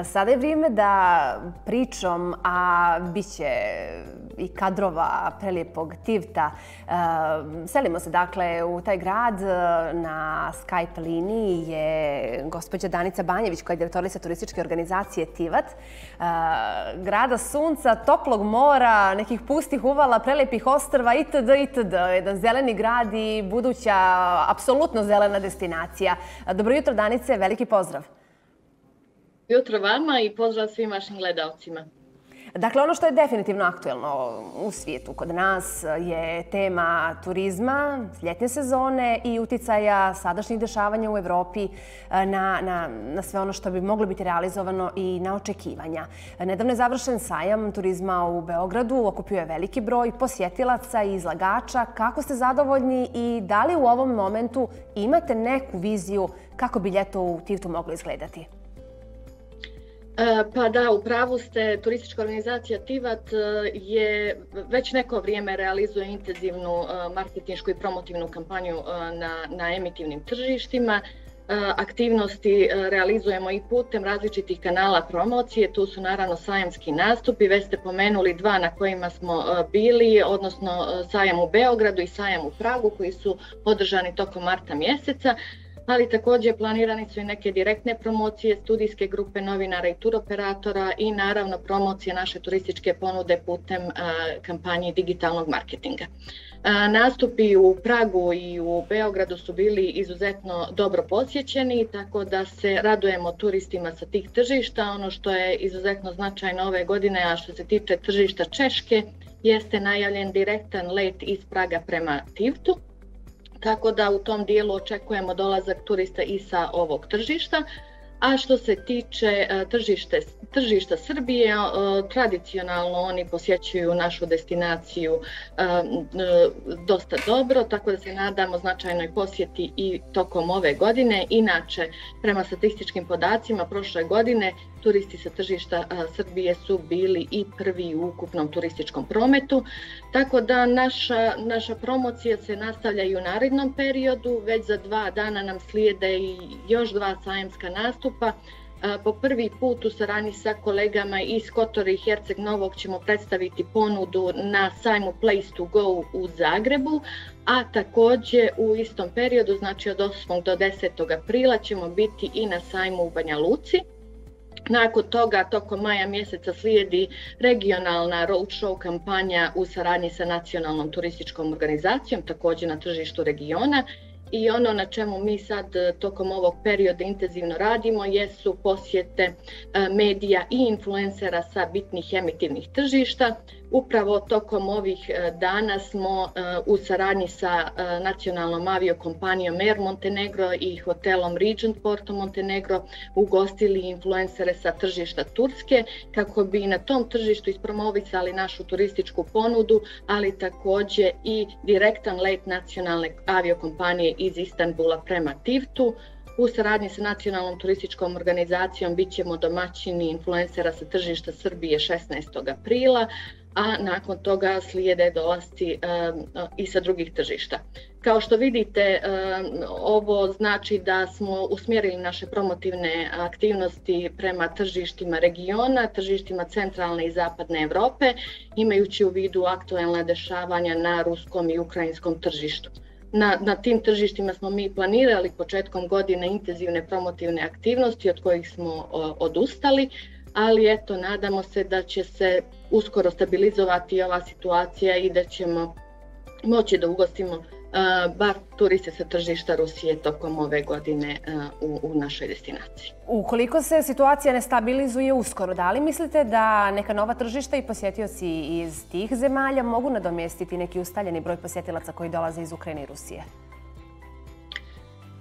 E, sada je vrijeme da pričom, a bit će i kadrova prelijepog Tivta, e, selimo se dakle u taj grad. E, na Skype liniji je gospođa Danica Banjević, koja je direktorica turističke organizacije Tivat. Grada sunca, toplog mora, nekih pustih uvala, prelijepih ostrva itd. itd. Jedan zeleni grad i buduća, apsolutno zelena destinacija. Dobro jutro, Danice, veliki pozdrav jutro vama i pozdrav svim vašim gledalcima. Dakle, ono što je definitivno aktuelno u svijetu kod nas je tema turizma, ljetne sezone i uticaja sadašnjih dešavanja u Evropi eh, na, na, na sve ono što bi moglo biti realizovano i na očekivanja. Nedavno je završen sajam turizma u Beogradu, okupio je veliki broj posjetilaca i izlagača. Kako ste zadovoljni i da li u ovom momentu imate neku viziju kako bi ljeto u Tivtu moglo izgledati? E, pa da, u pravu ste, turistička organizacija Tivat e, je već neko vrijeme realizuje intenzivnu e, marketinšku i promotivnu kampanju na, na emitivnim tržištima. Aktivnosti realizujemo i putem različitih kanala promocije, tu su naravno sajamski nastupi, već ste pomenuli dva na kojima smo bili, odnosno sajam u Beogradu i sajam u Pragu koji su podržani tokom marta mjeseca ali također planirani su i neke direktne promocije, studijske grupe novinara i turoperatora i naravno promocije naše turističke ponude putem kampanje digitalnog marketinga. Nastupi u Pragu i u Beogradu su bili izuzetno dobro posjećeni, tako da se radujemo turistima sa tih tržišta. Ono što je izuzetno značajno ove godine, a što se tiče tržišta Češke, jeste najavljen direktan let iz Praga prema Tivtu tako da u tom dijelu očekujemo dolazak turista i sa ovog tržišta. A što se tiče e, tržište, tržišta Srbije, e, tradicionalno oni posjećuju našu destinaciju e, dosta dobro, tako da se nadamo značajnoj posjeti i tokom ove godine. Inače, prema statističkim podacima, prošle godine turisti sa tržišta Srbije su bili i prvi u ukupnom turističkom prometu. Tako da naša, naša promocija se nastavlja i u narednom periodu. Već za dva dana nam slijede i još dva sajemska nastupa. Po prvi put u saradnji sa kolegama iz Kotora i Herceg Novog ćemo predstaviti ponudu na sajmu Place to Go u Zagrebu, a također u istom periodu, znači od 8. do 10. aprila, ćemo biti i na sajmu u Banja Luci. Nakon toga, tokom maja mjeseca slijedi regionalna roadshow kampanja u saradnji sa nacionalnom turističkom organizacijom, također na tržištu regiona. I ono na čemu mi sad e, tokom ovog perioda intenzivno radimo jesu posjete e, medija i influencera sa bitnih emitivnih tržišta. Upravo tokom ovih e, dana smo u saradnji sa nacionalnom aviokompanijom Air Montenegro i hotelom Regent Porto Montenegro ugostili influencere sa tržišta Turske kako bi na tom tržištu ispromovisali našu turističku ponudu, ali takođe i direktan let nacionalne aviokompanije iz Istanbula prema Tivtu. U saradnji sa nacionalnom turističkom organizacijom bit ćemo domaćini influencera sa tržišta Srbije 16. aprila, a nakon toga slijede dolasti i sa drugih tržišta. Kao što vidite, ovo znači da smo usmjerili naše promotivne aktivnosti prema tržištima regiona, tržištima centralne i zapadne Evrope, imajući u vidu aktuelna dešavanja na ruskom i ukrajinskom tržištu na, na tim tržištima smo mi planirali početkom godine intenzivne promotivne aktivnosti od kojih smo o, odustali, ali eto, nadamo se da će se uskoro stabilizovati ova situacija i da ćemo moći da ugostimo bar turiste sa tržišta Rusije tokom ove godine u, u našoj destinaciji. Ukoliko se situacija ne stabilizuje uskoro, da li mislite da neka nova tržišta i posjetioci iz tih zemalja mogu nadomjestiti neki ustaljeni broj posjetilaca koji dolaze iz Ukrajine i Rusije?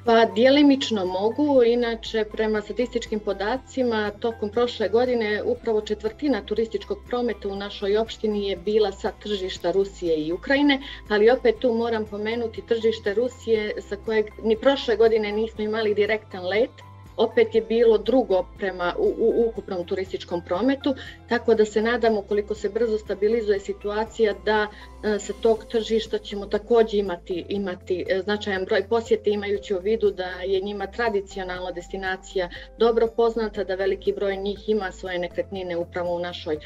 Pa dijelimično mogu, inače prema statističkim podacima tokom prošle godine upravo četvrtina turističkog prometa u našoj opštini je bila sa tržišta Rusije i Ukrajine, ali opet tu moram pomenuti tržište Rusije sa kojeg ni prošle godine nismo imali direktan let, opet je bilo drugo prema u, u ukupnom turističkom prometu, tako da se nadamo koliko se brzo stabilizuje situacija da e, sa tog tržišta ćemo također imati, imati e, značajan broj posjete imajući u vidu da je njima tradicionalna destinacija dobro poznata, da veliki broj njih ima svoje nekretnine upravo u našoj e,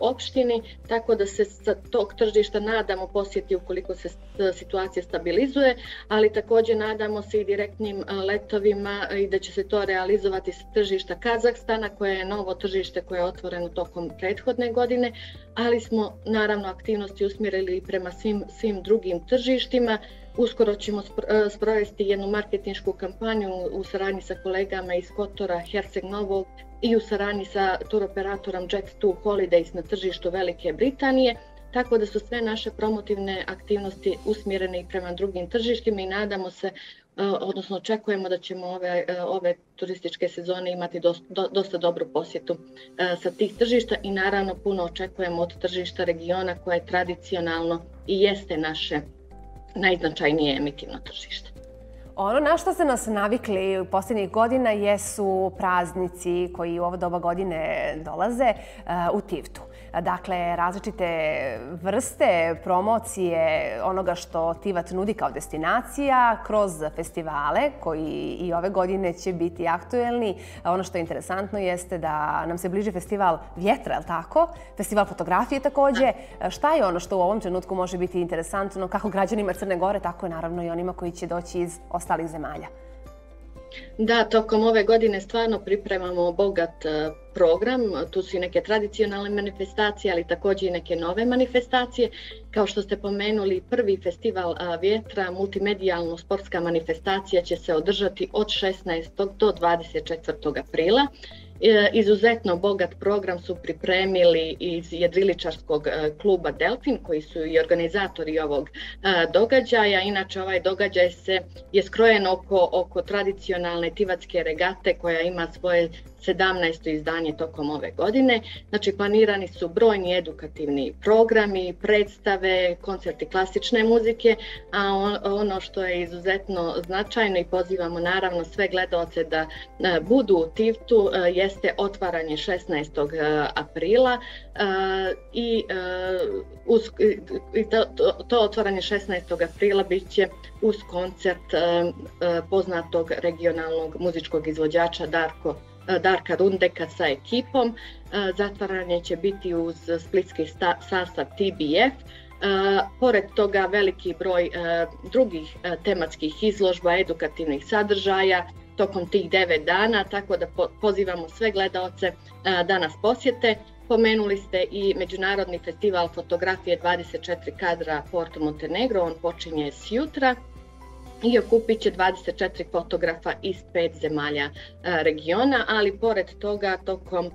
opštini, tako da se sa tog tržišta nadamo posjeti ukoliko se e, situacija stabilizuje, ali također nadamo se i direktnim e, letovima i da će se to realizovati sa tržišta Kazahstana, koje je novo tržište koje je otvoreno tokom prethodne godine, ali smo naravno aktivnosti usmjerili prema svim, svim drugim tržištima. Uskoro ćemo e, sprovesti jednu marketinšku kampanju u saradnji sa kolegama iz Kotora, Herceg Novog i u saradnji sa turoperatorom Jet2 Holidays na tržištu Velike Britanije. Tako da su sve naše promotivne aktivnosti usmjerene i prema drugim tržištima i nadamo se, E, odnosno očekujemo da ćemo ove, e, ove turističke sezone imati dosta, dosta dobru posjetu e, sa tih tržišta i naravno puno očekujemo od tržišta regiona koje tradicionalno i jeste naše najznačajnije emitivno tržište. Ono na što ste nas navikli u posljednjih godina jesu praznici koji u ovo doba godine dolaze u Tivtu. Dakle, različite vrste promocije onoga što Tivat nudi kao destinacija kroz festivale koji i ove godine će biti aktuelni. Ono što je interesantno jeste da nam se bliži festival vjetra, je tako? Festival fotografije također. Šta je ono što u ovom trenutku može biti interesantno kako građanima Crne Gore, tako je naravno i onima koji će doći iz ostalih zemalja? Da, tokom ove godine stvarno pripremamo bogat e, program. Tu su i neke tradicionalne manifestacije, ali također i neke nove manifestacije. Kao što ste pomenuli, prvi festival e, vjetra, multimedijalno sportska manifestacija će se održati od 16. do 24. aprila. E, izuzetno bogat program su pripremili iz jedriličarskog e, kluba Delfin, koji su i organizatori ovog e, događaja. Inače, ovaj događaj se je skrojen oko, oko tradicionalne tivatske regate koja ima svoje 17. izdanje tokom ove godine. Znači, planirani su brojni edukativni programi, predstave, koncerti klasične muzike, a ono što je izuzetno značajno i pozivamo naravno sve gledalce da e, budu u Tivtu e, jeste otvaranje 16. E, aprila i to otvaranje 16. aprila bit će uz koncert poznatog regionalnog muzičkog izvođača Darko Eh, Darka Rundeka sa ekipom. Eh, zatvaranje će biti uz splitski sastav TBF. Eh, pored toga veliki broj drugih tematskih izložba, edukativnih sadržaja tokom tih devet dana, tako da pozivamo sve gledalce da nas posjete. Pomenuli ste i Međunarodni festival fotografije 24 kadra Porto Montenegro, on počinje s jutra i okupit će 24 fotografa iz pet zemalja e, regiona, ali pored toga tokom e,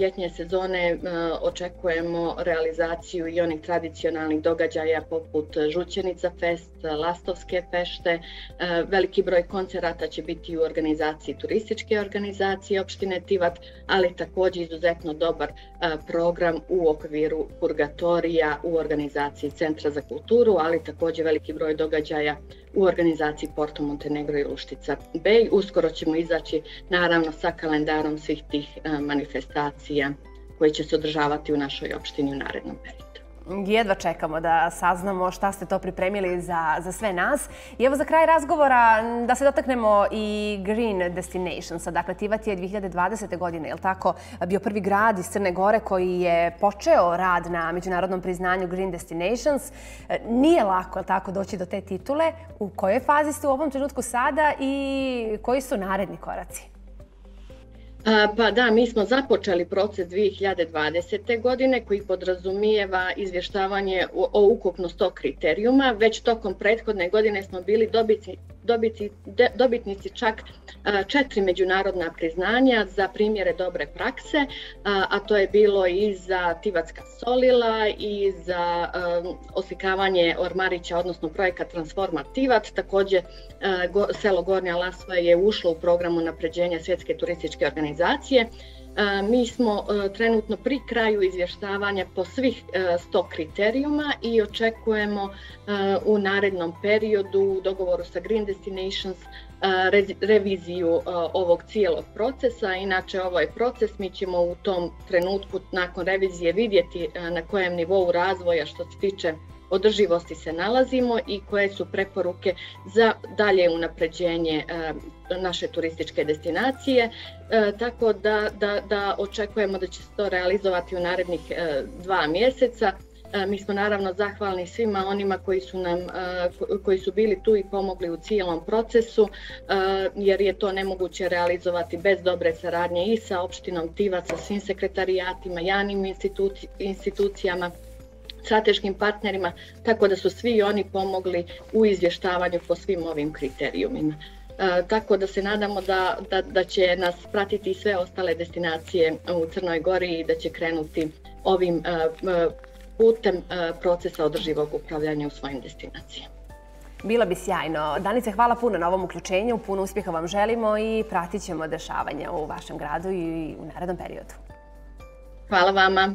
ljetnje sezone e, očekujemo realizaciju i onih tradicionalnih događaja poput Žućenica Fest, Lastovske fešte, veliki broj koncerata će biti u organizaciji turističke organizacije opštine Tivat, ali također izuzetno dobar program u okviru Purgatorija u organizaciji Centra za kulturu, ali također veliki broj događaja u organizaciji Porto Montenegro i Luštica Bej. Uskoro ćemo izaći naravno sa kalendarom svih tih eh, manifestacija koje će se održavati u našoj opštini u narednom periodu jedva čekamo da saznamo šta ste to pripremili za, za sve nas. I evo za kraj razgovora da se dotaknemo i Green Destinations. Dakle, Tivat je 2020. godine, je li tako, bio prvi grad iz Crne Gore koji je počeo rad na međunarodnom priznanju Green Destinations. E, nije lako, je li tako, doći do te titule. U kojoj fazi ste u ovom trenutku sada i koji su naredni koraci? Pa da, mi smo započeli proces 2020. godine koji podrazumijeva izvještavanje o ukupno 100 kriterijuma. Već tokom prethodne godine smo bili dobitni dobiti, de, dobitnici čak a, četiri međunarodna priznanja za primjere dobre prakse, a, a to je bilo i za Tivatska solila i za a, oslikavanje Ormarića, odnosno projekat Transforma Tivat. Također go, selo Gornja Lasva je ušlo u programu napređenja svjetske turističke organizacije. E, mi smo e, trenutno pri kraju izvještavanja po svih e, 100 kriterijuma i očekujemo u narednom periodu u dogovoru sa Green Destinations reviziju ovog cijelog procesa. Inače, ovaj proces mi ćemo u tom trenutku nakon revizije vidjeti na kojem nivou razvoja što se tiče održivosti se nalazimo i koje su preporuke za dalje unapređenje eh, naše turističke destinacije. Eh, tako da, da, da očekujemo da će se to realizovati u narednih eh, dva mjeseca. Mi smo naravno zahvalni svima onima koji su nam koji su bili tu i pomogli u cijelom procesu jer je to nemoguće realizovati bez dobre saradnje i sa opštinom Tivac, sa svim sekretarijatima, javnim institucijama, strateškim partnerima, tako da su svi oni pomogli u izvještavanju po svim ovim kriterijumima. tako da se nadamo da, da, da će nas pratiti sve ostale destinacije u Crnoj Gori i da će krenuti ovim putem e, procesa održivog upravljanja u svojim destinacijama. Bilo bi sjajno. Danice, hvala puno na ovom uključenju. Puno uspjeha vam želimo i pratit ćemo dešavanja u vašem gradu i u narednom periodu. Hvala vama.